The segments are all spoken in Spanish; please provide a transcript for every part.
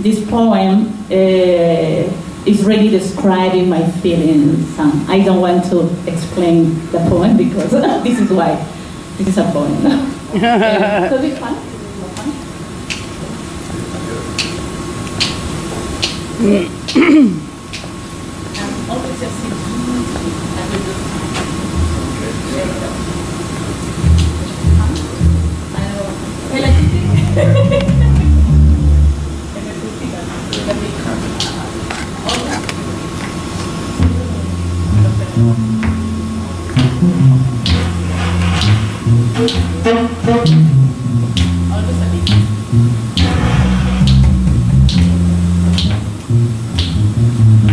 This poem uh, is really describing my feelings. Um, I don't want to explain the poem because this is why this is a poem. uh, so this one. Um, always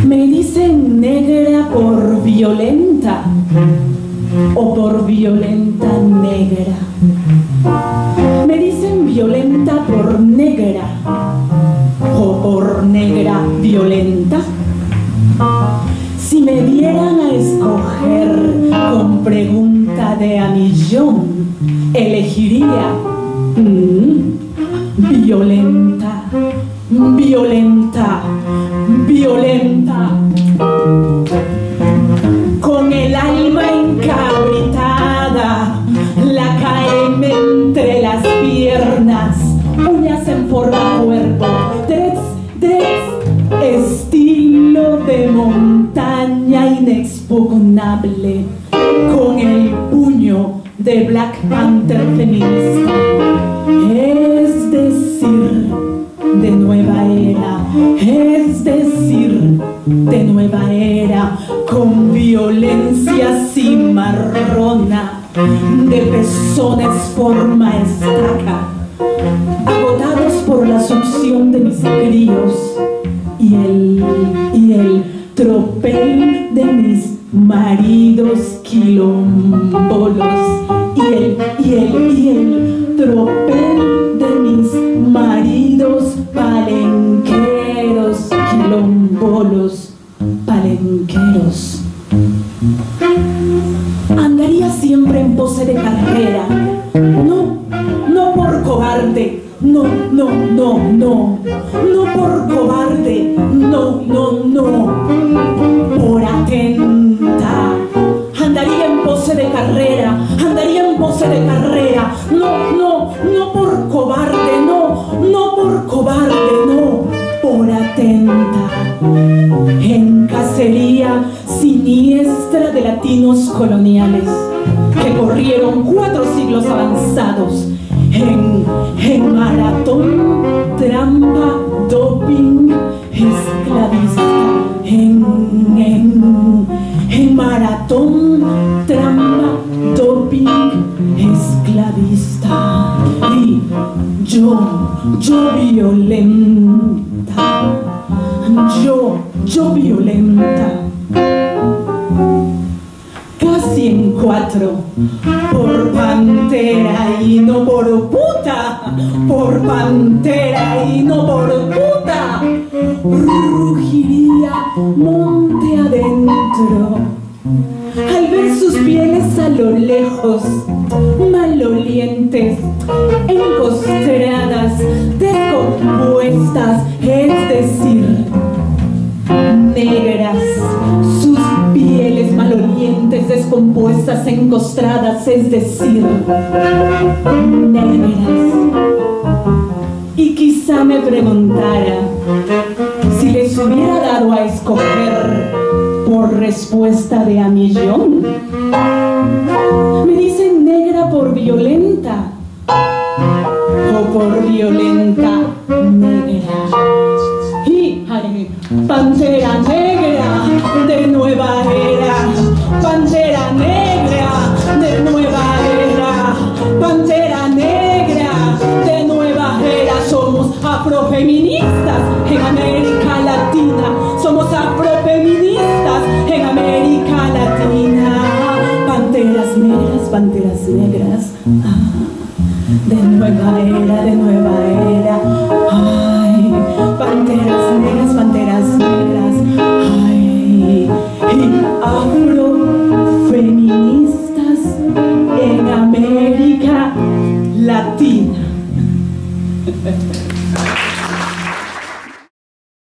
Me dicen negra por violenta o por violenta negra. Me dicen violenta por negra o por negra violenta. Si me dieran a escoger con pregunta de a millón, elegiría mm, violenta, violenta, violenta. Con el alma encabritada, la caen entre las piernas, uñas en forma cuerpo, tres, tres, estilo de montaña inexpugnable, con el puño de Black Panther feminista. Es decir, de nueva era, es decir, de nueva era, con violencia cimarrona, de pezones forma estaca, agotados por la succión de mis críos. Y el, y el tropel de mis maridos quilombolos y el, tropel de mis maridos palenqueros quilombolos palenqueros. Andaría siempre en pose de carrera. No, no por cobarde. No, no, no, no. No por cobarde. No, no, no no, no, no por cobarde no, no por cobarde no por atenta en cacería siniestra de latinos coloniales que corrieron cuatro siglos avanzados en, en maratón, trampa, doping, esclavista, en, en, en maratón, trampa, doping, esclavista. Y yo, yo violenta, yo, yo violenta. Casi en cuatro, por pantera y no por puta, por pantera y no por puta, rugiría monte adentro. Al ver sus pieles a lo lejos, malolientes, encostradas, descompuestas, es decir, negras, sus pieles malolientes, descompuestas, encostradas, es decir, negras. Y quizá me preguntara si les hubiera dado a escoger respuesta de a millón. Me dicen negra por violenta o por violenta negra. Y pantera negra de nueva era, De nueva era, de nueva era. Ay, panteras negras, panteras negras. Ay, afrofeministas en América Latina.